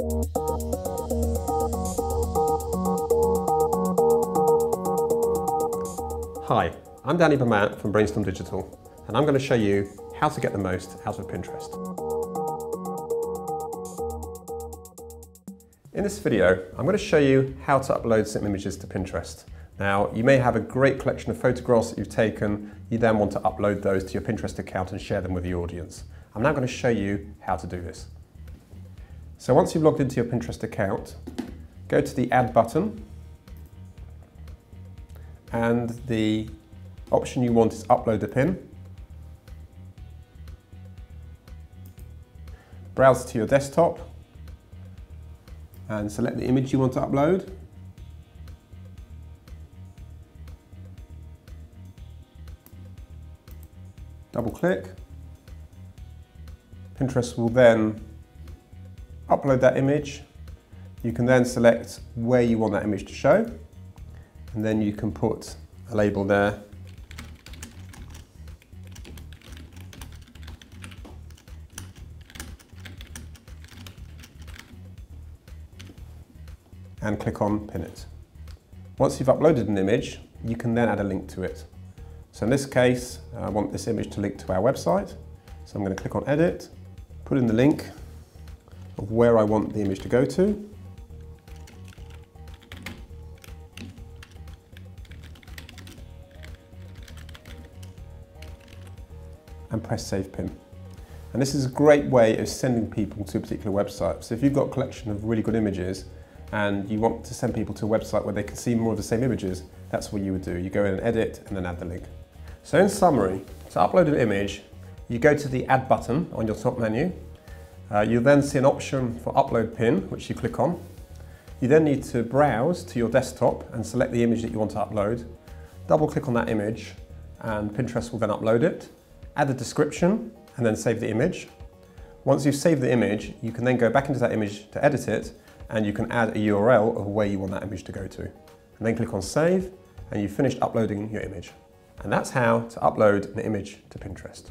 Hi, I'm Danny Beaumont from Brainstorm Digital, and I'm going to show you how to get the most out of Pinterest. In this video, I'm going to show you how to upload some images to Pinterest. Now, you may have a great collection of photographs that you've taken, you then want to upload those to your Pinterest account and share them with the audience. I'm now going to show you how to do this. So once you've logged into your Pinterest account, go to the Add button and the option you want is upload a pin. Browse to your desktop and select the image you want to upload. Double click. Pinterest will then upload that image. You can then select where you want that image to show and then you can put a label there and click on pin it. Once you've uploaded an image, you can then add a link to it. So in this case, I want this image to link to our website. So I'm going to click on edit, put in the link where I want the image to go to. and press Save Pin. And this is a great way of sending people to a particular website. So if you've got a collection of really good images and you want to send people to a website where they can see more of the same images, that's what you would do. You go in and edit and then add the link. So in summary, to upload an image, you go to the Add button on your top menu. Uh, you'll then see an option for Upload Pin, which you click on. You then need to browse to your desktop and select the image that you want to upload. Double click on that image and Pinterest will then upload it add a description, and then save the image. Once you've saved the image, you can then go back into that image to edit it, and you can add a URL of where you want that image to go to. And then click on Save, and you've finished uploading your image. And that's how to upload an image to Pinterest.